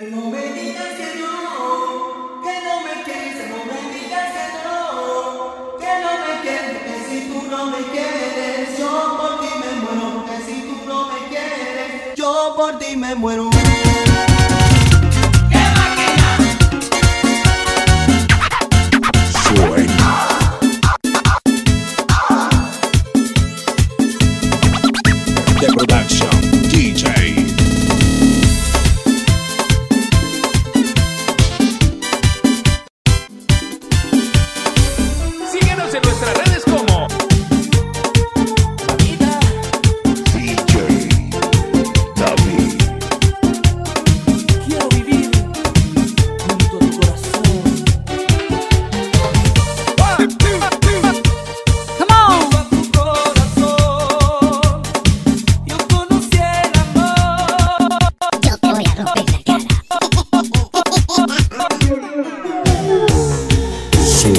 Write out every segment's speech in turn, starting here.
No me digas que no, que no me quieres, no me digas que no, que no me quieres, que si tú no me quieres, yo por ti me muero, que si tú no me quieres, yo por ti me muero.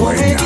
Morena.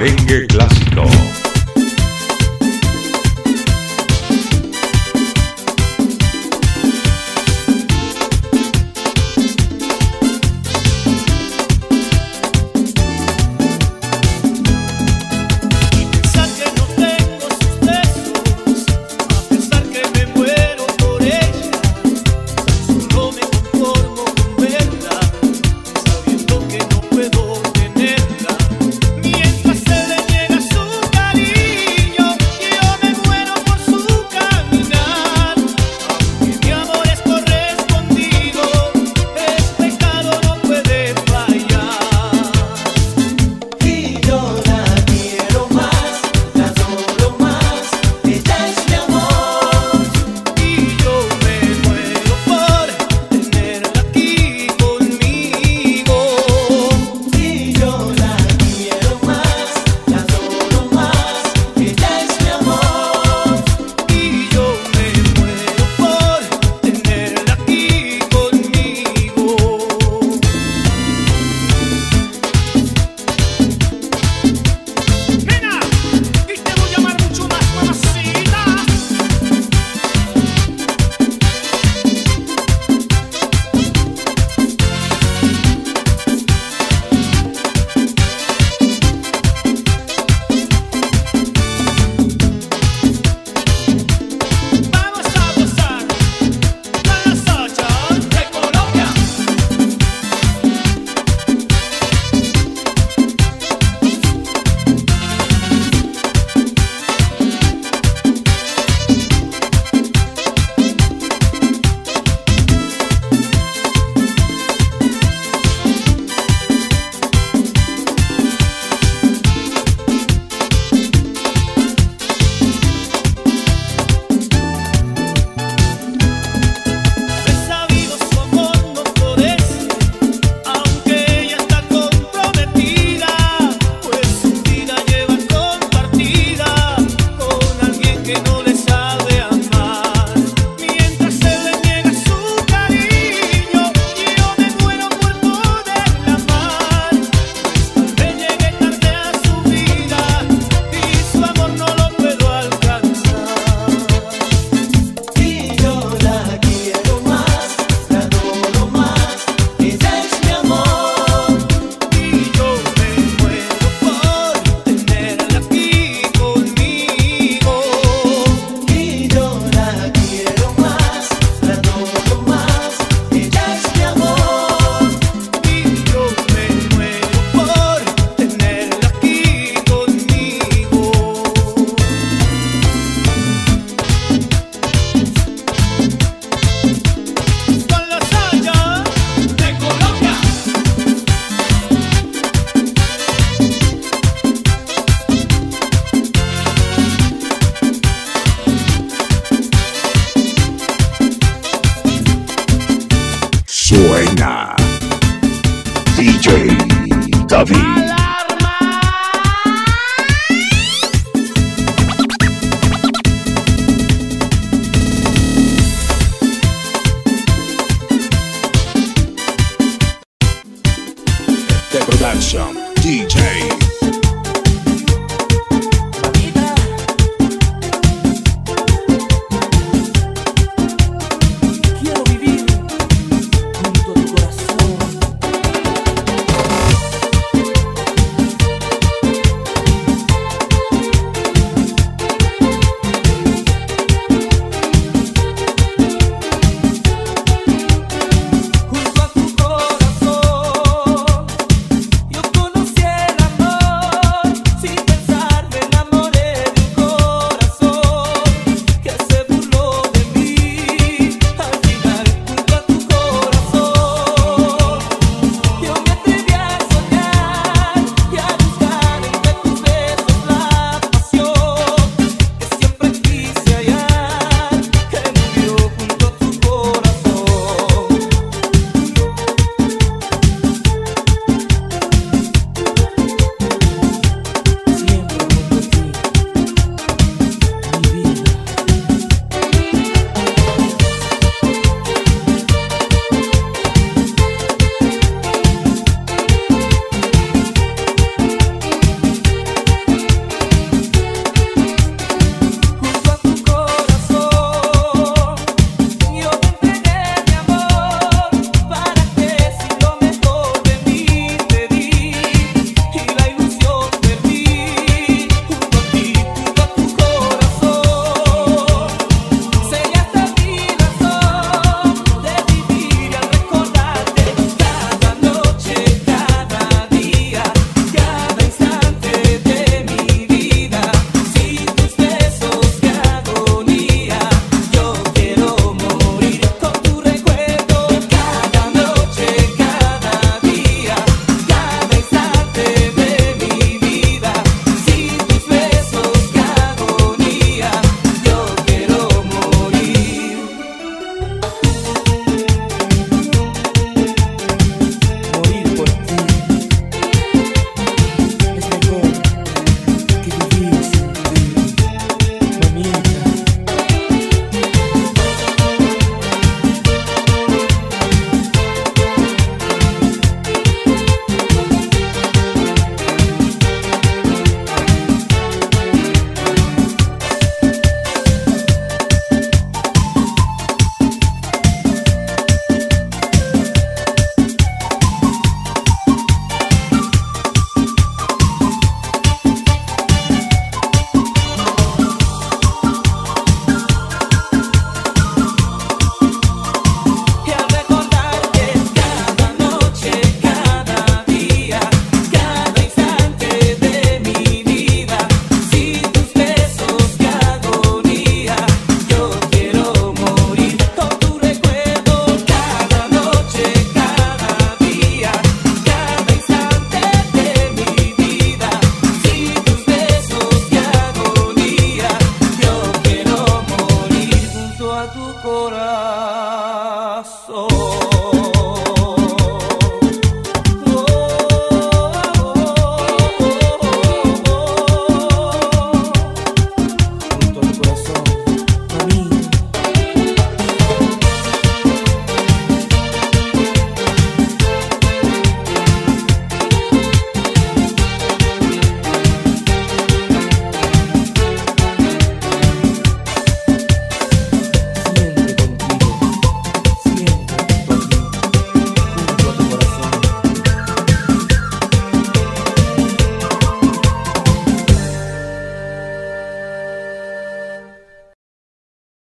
merengue clásico. Suena DJ David. The Production DJ